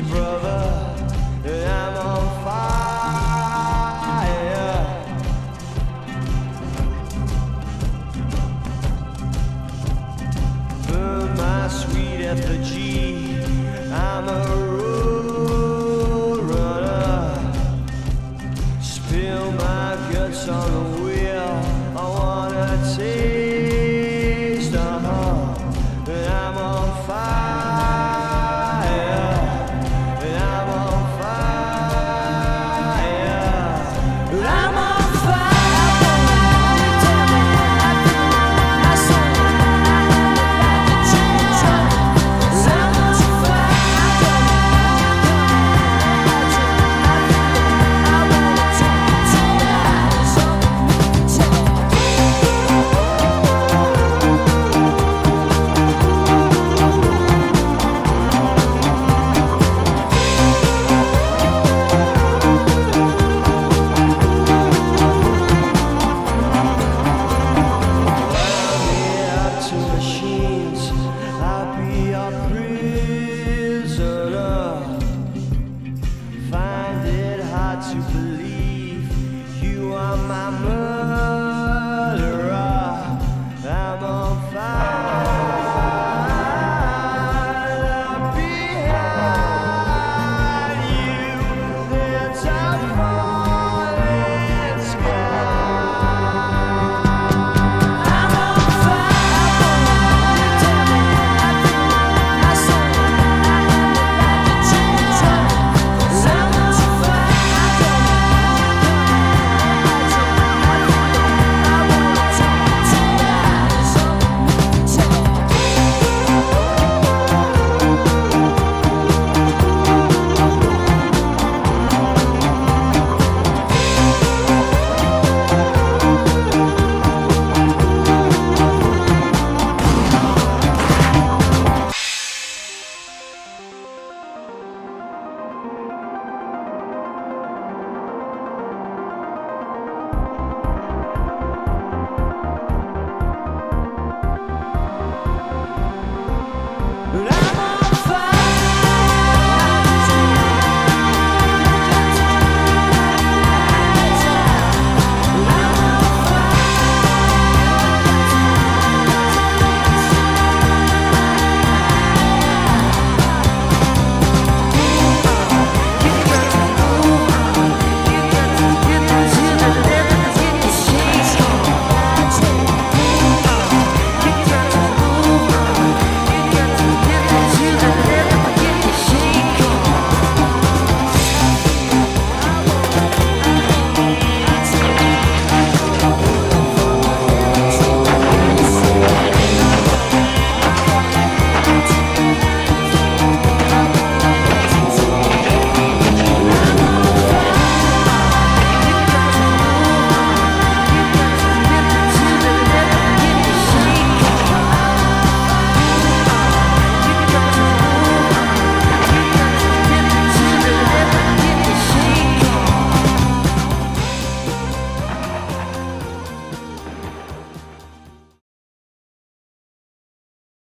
your brother, I'm on fire. Burn my sweet effigy. to believe you are my mother.